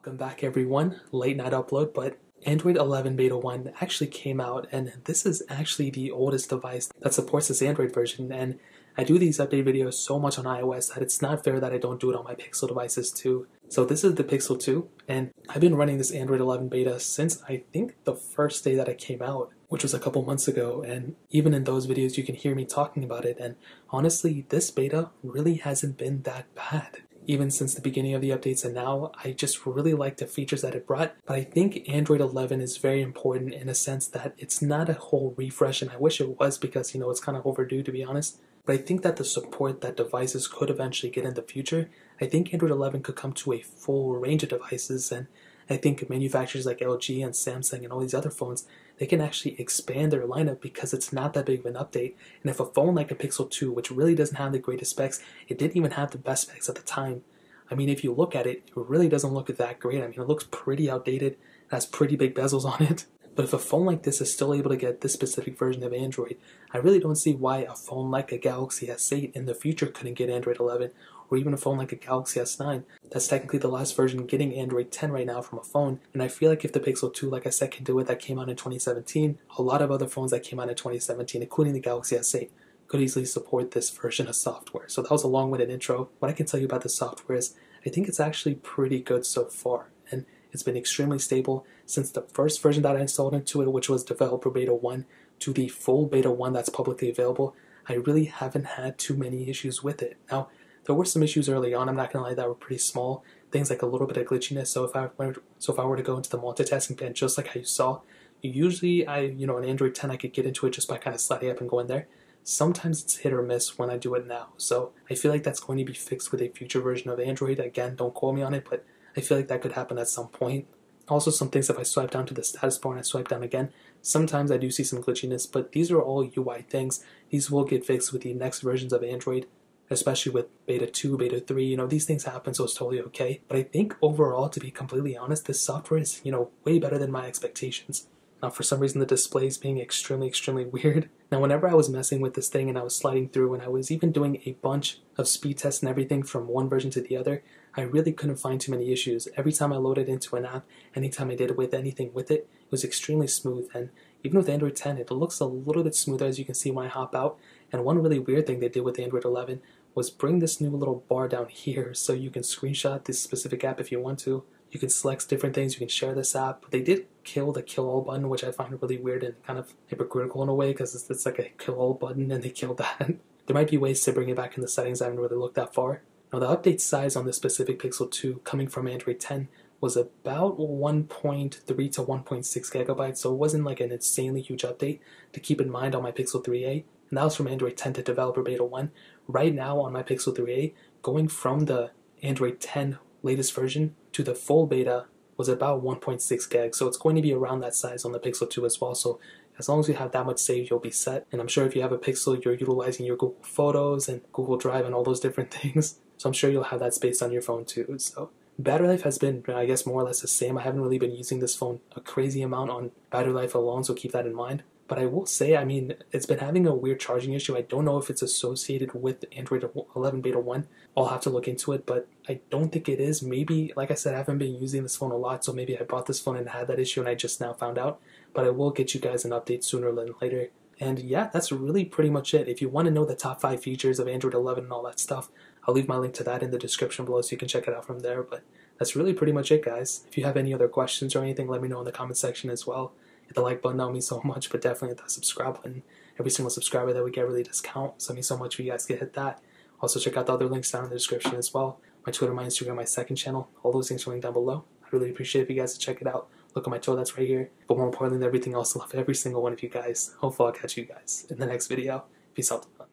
Welcome back everyone, late night upload, but Android 11 Beta 1 actually came out and this is actually the oldest device that supports this Android version and I do these update videos so much on iOS that it's not fair that I don't do it on my Pixel devices too. So this is the Pixel 2 and I've been running this Android 11 beta since I think the first day that it came out, which was a couple months ago and even in those videos you can hear me talking about it and honestly this beta really hasn't been that bad even since the beginning of the updates and now I just really like the features that it brought but I think Android 11 is very important in a sense that it's not a whole refresh and I wish it was because you know it's kind of overdue to be honest but I think that the support that devices could eventually get in the future I think Android 11 could come to a full range of devices and I think manufacturers like LG and Samsung and all these other phones, they can actually expand their lineup because it's not that big of an update. And if a phone like a Pixel 2, which really doesn't have the greatest specs, it didn't even have the best specs at the time. I mean, if you look at it, it really doesn't look that great. I mean, it looks pretty outdated, it has pretty big bezels on it. But if a phone like this is still able to get this specific version of Android, I really don't see why a phone like a Galaxy S8 in the future couldn't get Android 11, or even a phone like a Galaxy S9. That's technically the last version getting Android 10 right now from a phone, and I feel like if the Pixel 2, like I said, can do it, that came out in 2017, a lot of other phones that came out in 2017, including the Galaxy S8, could easily support this version of software. So that was a long-winded intro. What I can tell you about the software is I think it's actually pretty good so far, and it's been extremely stable since the first version that I installed into it, which was Developer Beta 1, to the full Beta 1 that's publicly available. I really haven't had too many issues with it. Now, there were some issues early on, I'm not gonna lie, that were pretty small. Things like a little bit of glitchiness. So if I were, so if I were to go into the multitasking pan, just like how you saw, usually I, you know, on Android 10, I could get into it just by kind of sliding up and going there. Sometimes it's hit or miss when I do it now. So I feel like that's going to be fixed with a future version of Android. Again, don't quote me on it, but I feel like that could happen at some point. Also, some things if I swipe down to the status bar and I swipe down again, sometimes I do see some glitchiness, but these are all UI things. These will get fixed with the next versions of Android, especially with beta 2, beta 3. You know, these things happen, so it's totally okay. But I think overall, to be completely honest, this software is, you know, way better than my expectations. Now, for some reason, the display is being extremely, extremely weird. Now, whenever I was messing with this thing and I was sliding through and I was even doing a bunch of speed tests and everything from one version to the other, I really couldn't find too many issues. Every time I loaded into an app, anytime I did it with anything with it, it was extremely smooth. And even with Android 10, it looks a little bit smoother as you can see when I hop out. And one really weird thing they did with Android 11 was bring this new little bar down here so you can screenshot this specific app if you want to. You can select different things, you can share this app. They did kill the kill all button, which I find really weird and kind of hypocritical in a way because it's, it's like a kill all button and they killed that. there might be ways to bring it back in the settings, I haven't really looked that far. Now the update size on this specific Pixel 2 coming from Android 10 was about 1.3 to 1.6 gigabytes, so it wasn't like an insanely huge update to keep in mind on my Pixel 3a. And that was from Android 10 to Developer Beta 1. Right now on my Pixel 3a, going from the Android 10 latest version to the full beta was about 1.6 gig, so it's going to be around that size on the Pixel 2 as well. So as long as you have that much saved, you'll be set. And I'm sure if you have a Pixel, you're utilizing your Google Photos and Google Drive and all those different things. So I'm sure you'll have that space on your phone too. So battery life has been, I guess, more or less the same. I haven't really been using this phone a crazy amount on battery life alone, so keep that in mind. But I will say, I mean, it's been having a weird charging issue. I don't know if it's associated with Android 11 Beta 1. I'll have to look into it, but I don't think it is. Maybe, like I said, I haven't been using this phone a lot, so maybe I bought this phone and had that issue and I just now found out. But I will get you guys an update sooner than later. And yeah, that's really pretty much it. If you want to know the top 5 features of Android 11 and all that stuff, I'll leave my link to that in the description below so you can check it out from there. But that's really pretty much it, guys. If you have any other questions or anything, let me know in the comment section as well hit the like button, that would mean so much, but definitely hit that subscribe button. Every single subscriber that we get really does count, so it means so much if you guys can hit that. Also, check out the other links down in the description as well. My Twitter, my Instagram, my second channel, all those things are linked down below. I'd really appreciate if you guys check it out. Look at my Twitter, that's right here. But more importantly than everything else, I love every single one of you guys. Hopefully I'll catch you guys in the next video. Peace out.